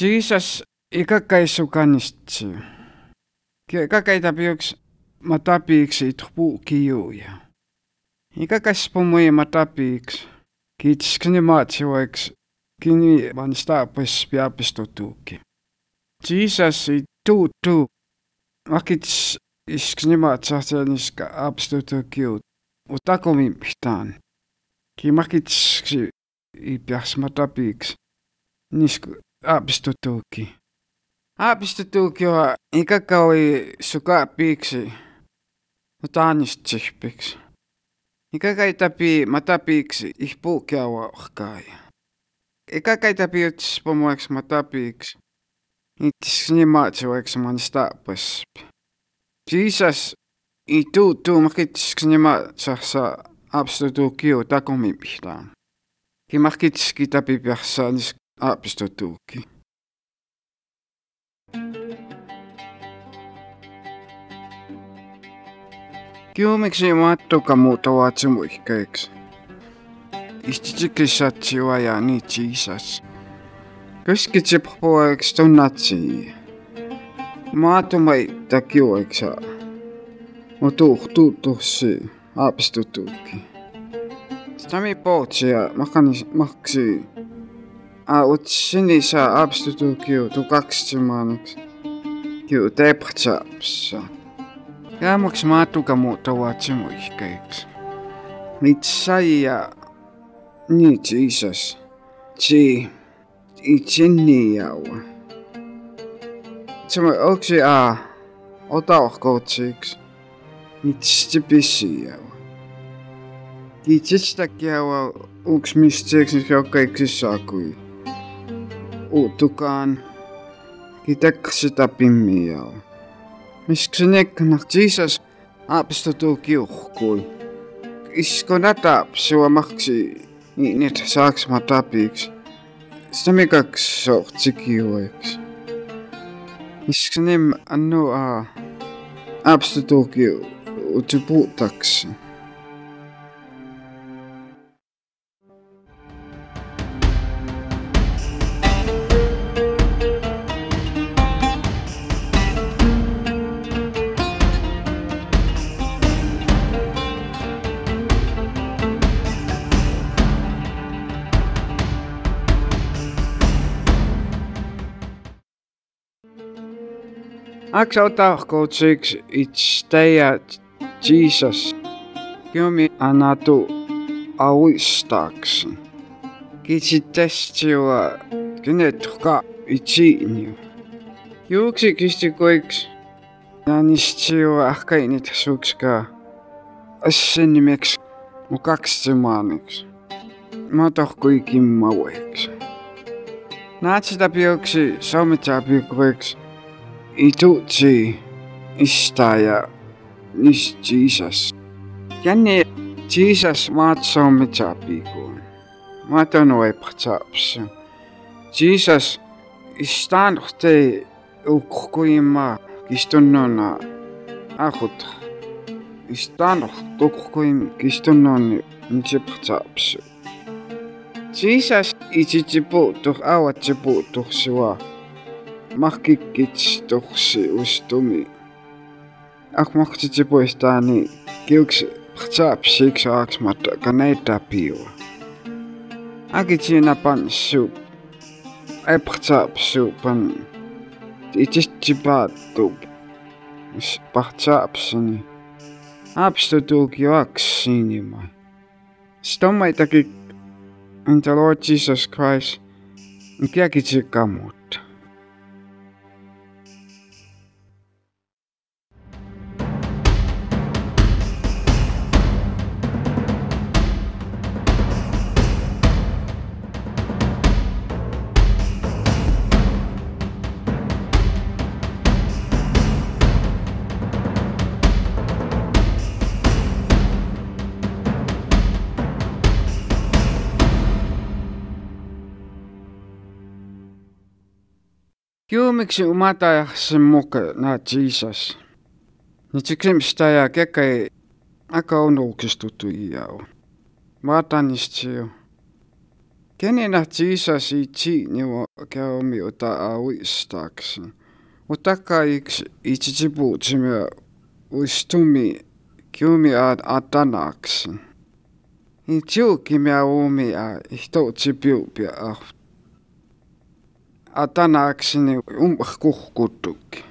Jesus ikakkaissukannistsiu. Ikakkaitapiuks matapiiksi itrupu kiuja. Ikakkaspumui matapiiksi. Kiitskini maatsiueks kini van staapis piapistutuuki. Jesus i tuu tuu. Makits iskni maatsahtianiska apstutukiut. Utakomin pitaan. Ki makits i pias matapiiksi. Nisku apstutuuki. Apstutuuki on ikakaui sukapiiksi. Utaanistihpiksi. Ikakaitapi matapiiksi ihpuukiawa ohkai. Ikakaitapi uts pomoeks matapiiksi. Ittis ni maatsueks man staapaspi. Jesus i tuu tuu makits ni maatsahsa apstutuukiu takomin pitaan. Ki Ah, App Store Talk. Kiumiksi mattuka muuta vaatsi muihkeeksi. Isti tsikisatsi vajaa nii tsiisas. Kyskitsi puhuaiks tunnatsi. Maatu maita kiueksa. Mä tuuh tuutussi. Apistutuukki. Stami pootsi ja e makani e ah, maksii. Maksi. A utsini saa aapistutuukiu tu kaksimaaniksi. Kiu tephtsaapsa. Jäämaks maatuka muuta vaatsemuihkeiksi. Mitsai ja niin Jesus. Si itsinni jaua. Sama oksi a ota ohkoutsiksi. Mitsi pissi jaua. Kiitsistä jaua uks misteeksi jokaiksi saakui. утукан гэдэг хэсэг апим яа. Мишкшник нах Джисус апстотуки ухгүй. Исконата псуа махчи нит сакс матапикс. Стамикак сохчики уэкс. Мишкшним анну а апстотуки утупутакс. Мишкшник puutaksi. Aks ota koutsiksi itsteja Jesus. Kiumi anatu auistaaksi. Kiitsi testiua kynetuka itsiiniu. Juuksi kisti koiks. Ja nistiua ahkainit sukska. Assen nimeks I 2010 istaja nis Jesus. Janne Jesus maatsomme tapikuun. Maatan oepatsaapsa. Jesus istaan te ukkuima kistunnona ahut. Istaan tukkuim kistunnon nitsipatsaapsa. Jesus itsitipu tuh awat sipu tuh siwa. Aaksmatta kaneita piua. Aki siinä pan sup. Ei phtsaap supan. Itisesti paattu. Pahtsaap sani. Apstu tuuki aksini mai. Stommaitakin in the Lord Jesus Christ. Kiekitsi Juumiksi umatajaksen muka na Jesus. Nitsiksim sitä ja kekai aka on ukistutu iau. Vaatanistiyo. Kenina Jesus i tsi nivo käomi uta auistaaksi. Utaka iksi itsitsipuutsimme uistumi kiumi atanaksi. Ni tsiukimia uumia ihtoutsi piupia ahtu. Ah. Atanakseni umbah kuhkutukki.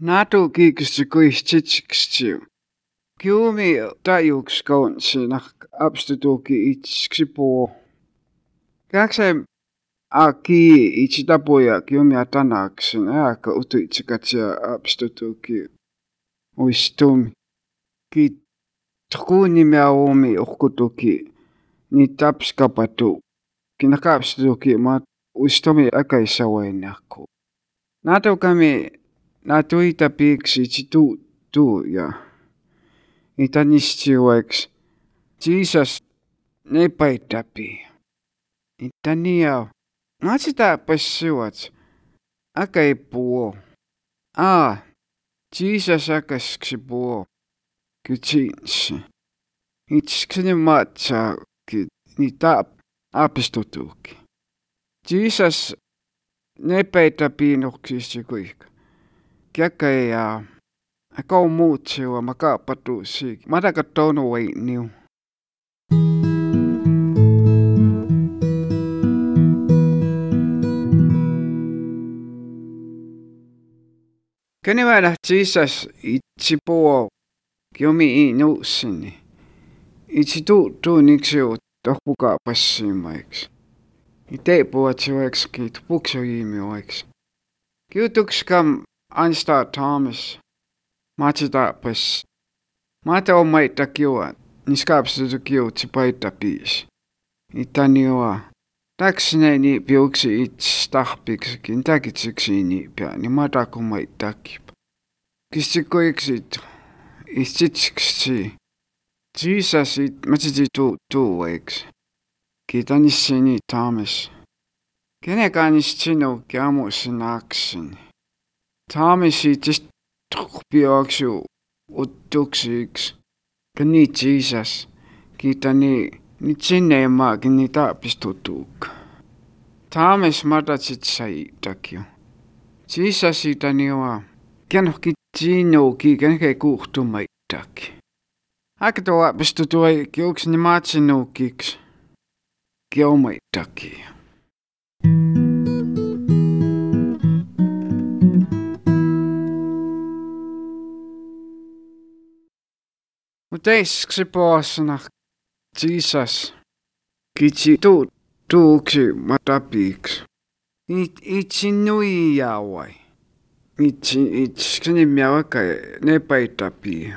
Nadu kiiksti kuihtsitsiksti. Kiumi tajuks kaunsi nah abstutuki itski puu. Käkse aki itsi tapuja kiumi atanaksen ääkä utuitsikatsia abstutuki uistumi. Ki tkuuni mea uumi uhkutuki ni tapskapatu. Kinaka abstutuki ma uistumi äkäisawainnakku. Nadu kami na tuita piiksi itsi tuu tuu ja itanistiueks Jesus ne paitapi. Itania ma sitä passuat aka ei puo. A Jesus akaski puo. Kytsinsi. Itskini matsa ki ni tap apistutuki. Jesus ne paitapi nuksisi kuika kiaka ja kau muut siwa maka patu si madaka tono wai niu. Kene väänä Jesus itsi puo Kyomi-nõussani. Itsi tuuttuunikseu tohpuka passimaiks. Teepuvatsivaeks kiit puksuiimivaeks. Kiutuks kam ansta taamis. Maatsi taapas. Maate on maita kiua, niskaapsetu kiutsi paita piis. Itani oa. Taksine nii piuksi its tahpiksikin, takitsiksi nii pea, niin matakumma itakip. Kissi koiksit. 7-6. Jesus i matiti tu tu eks. Ki tanis seni taames. Kene kanis sinu kiamu sinaksin. Taamesi tist tuhpioaksu uttuksiks. Kani Jesus. Ki tani nyt sinne ei maakin ni taapistutuuk. Taames madatsit sai takju. Jesus i tani oa. Kianohki ki kenke kuhtumai taki. Aika tuo pistutuai kiuks ni maatsinuukiks. Kiomai takia. Teisksi poasana Jesus kitsi tu tuuksi matapiiksi. It itsi nui jauai. Itsi itsi ni miawaka ne paitapi.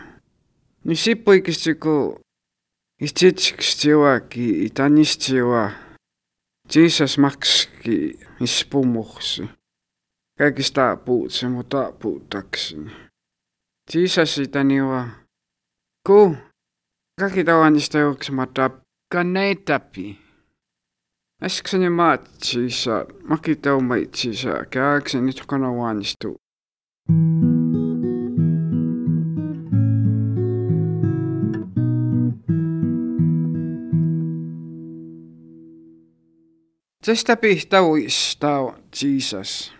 Ni sipuikisi ku itsitsikstiwa ki itanistiwa. Jesus makski ispumuksi. Kaikista puutsi, mutta puutaksi. Jesus itaniwa. Ku kakitawanista juoksematta kaneitapi. Äskekseni maatsiisa, makitaumaitsisa, kääkseni tukana Testa pihta uistao Jesus.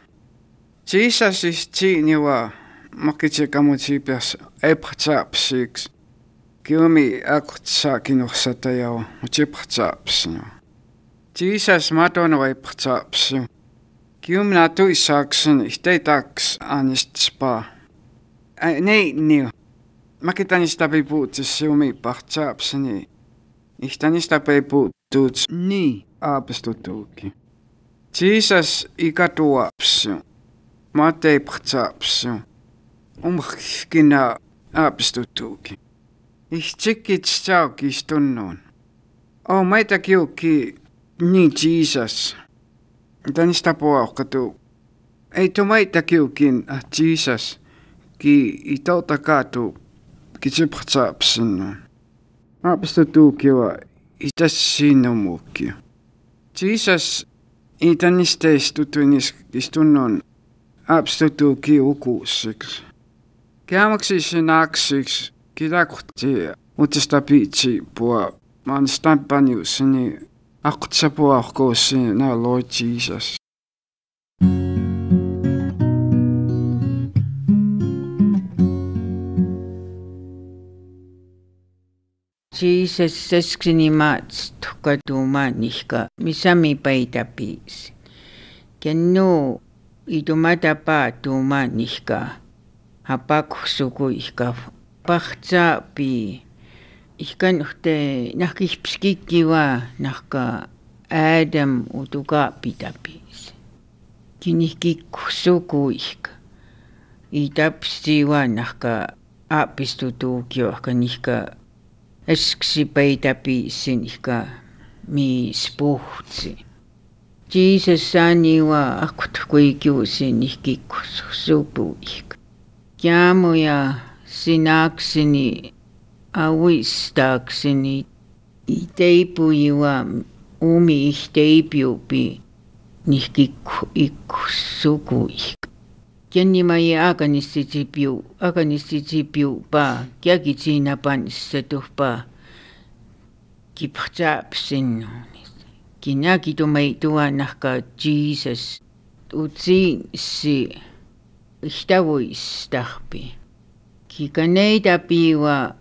Jesus is of makitse kamutsipias ephtsaapsiiks. Kiumi akutsa kinursatajawa utiphtsaapsinu. Jesus matonwa ephtsaapsinu. Kiumi na tuissaaksen ihteitaks anistspaa. Nei niu. Makitanista pipuutsis siumi pahtsaapsini. Ihtanista pipuuttuuts ni aapistutuuki. Jesus ikatuapsu. Mate phtsaapsu. Umkina aapistutuuki. Ihtsikit saauki istunnuun. O maita kiukki ni Jesus. Tanista puaukkatu. Ei tu maita kiukin ah Jesus. Ki itauta kaatu kitsiphtsaapsinu. Aapistutuukiwa itas sinumuukki. Jesus itaniste istutuinis istunnun aapistutuuki ukuussiksi. Kiamaksi sinaksiksi kidakutti utistapiitsi pua man აღწებო აღგოსი ნა ლოიდ ჯიზას ჯიზეს სესკნიმაც თუკადუმა ნიხკა მისამი პაიტაპის კენო იდუმადაპა დუმა ნიხკა აპაკ სუგუ იხკა ბახცა პი Ikanukte nakishpskikiwa nakka Adam utuka pitapis. Kiniki kusuku iska. Itapsiwa nakka apistutu kiohka niska eskipaitapi sinika mi spuhtsi. Jesus saniwa akutukuikyu siniki kususupu iska. Kiamu ya sinaksini auista xini iteipu iwa umi ixteipiupi nihkiku iksukuy kianimay akanistitzipiu akanistitzipiupa kiakitzinapanis setujpa kipchapsin kinakitumaytuwa najka jesus utzinsi ixtauistajpi kikanaytapiwa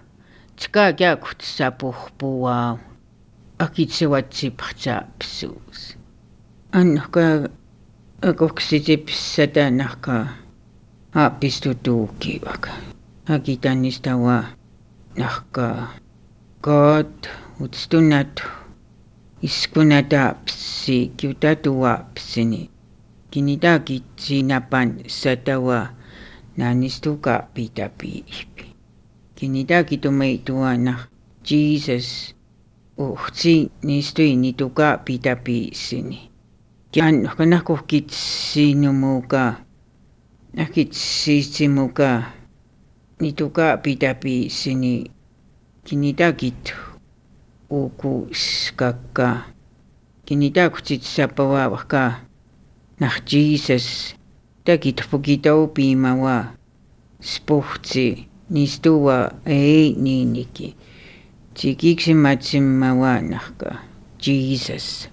ცკა გაკუცა ბუხბუა აკიცევაცი ფხცაფსუს ანხა აკოქსიჯიფსა და ნახა აპისტუტუკი ვაკა აგიტანის დავა. ნახა გოდ უცტუნატ ისკუნადაფსი გიუდატუაფსინი გინიდა გიძინაპან სადავა ნანისტუკა პიტაპი Trinidad kitumei tuana. Jesus. Uhti nistui nituka pitapi sini. ki an kanakuh kitsinumuka. Nakitsitsimuka. Nituka pitapi sini. Kinita kitu. o ku skaka Kinita kutsitsapawa waka. Nach Jesus. Takit pukitau pimawa. Spuhti. nistuwa ei niniki. Chikiksi matsimmawanaka. Jesus.